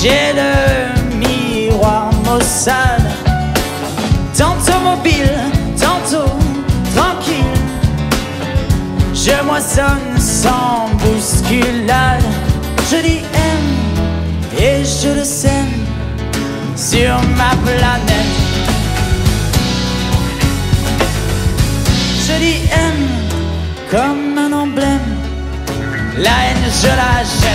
J'ai le miroir maussade, tantôt mobile, tantôt tranquille. Je moissonne sans bousculade. Je dis aime et je le sème sur ma planète. Je dis aime comme un emblème. La haine, je la jette.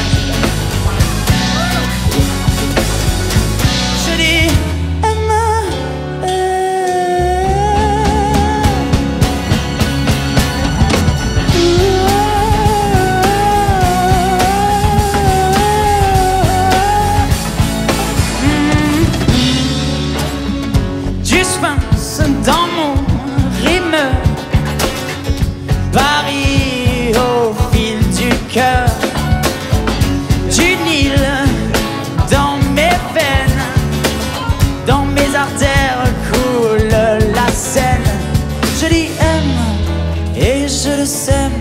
Et je le sème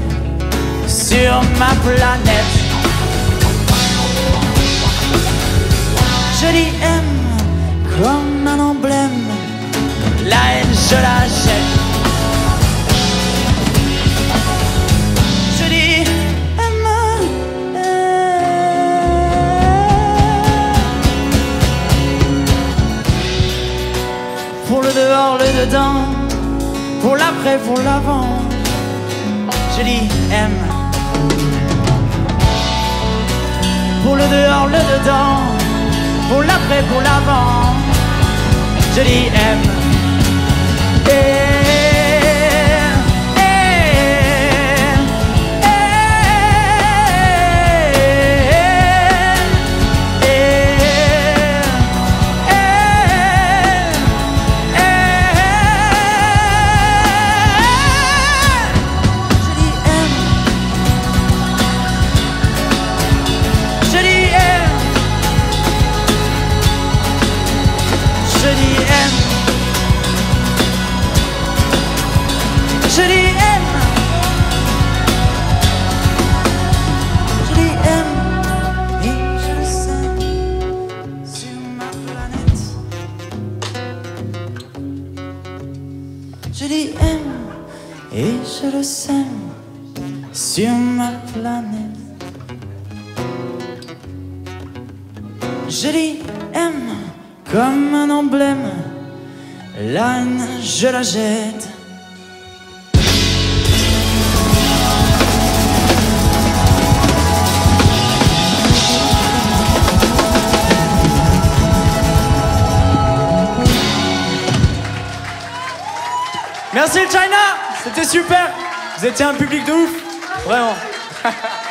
Sur ma planète. Je dis aime comme un emblème La haine je la jette. Pour le dehors, le dedans Pour l'après, pour l'avant Je dis aime Pour le dehors, le dedans Pour l'après, pour l'avant. Je dis aime Dis aime Et je le sème Sur ma planète Je dis aime comme un emblème. L'âne, je la jette. Merci China, c'était super. Vous étiez un public de ouf, vraiment.